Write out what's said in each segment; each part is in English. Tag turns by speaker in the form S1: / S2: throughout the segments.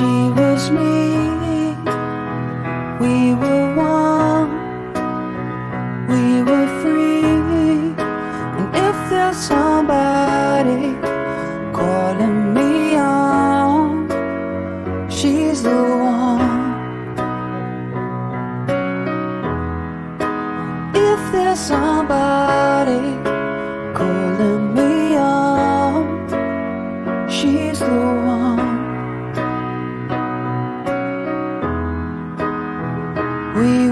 S1: She was me, we were one, we were free. And if there's somebody calling me on, she's the one. If there's somebody We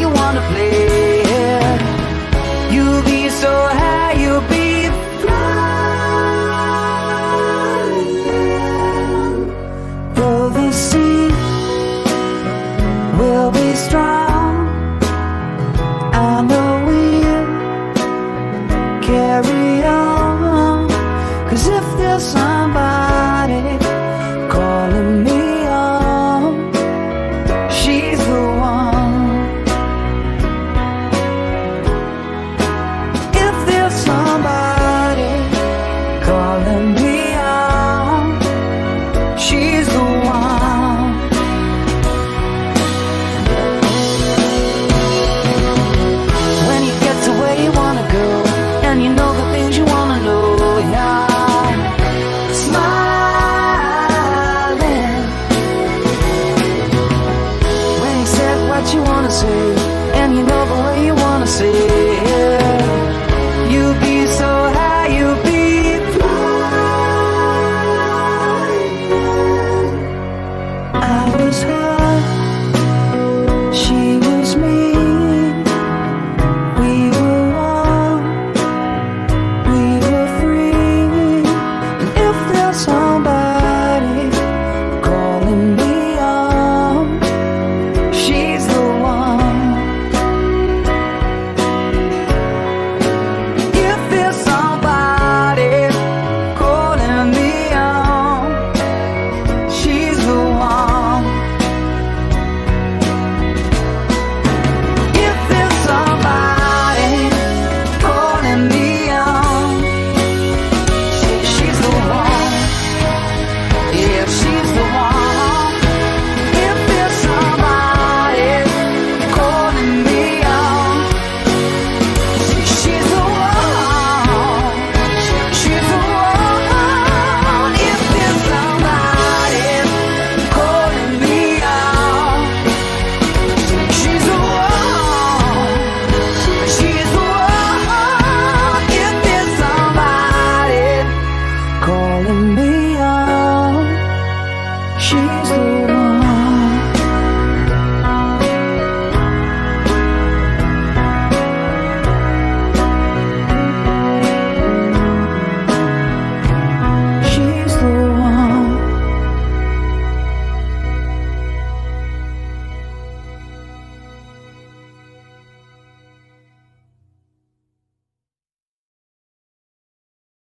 S1: you wanna play you wanna And you know the way you wanna say if she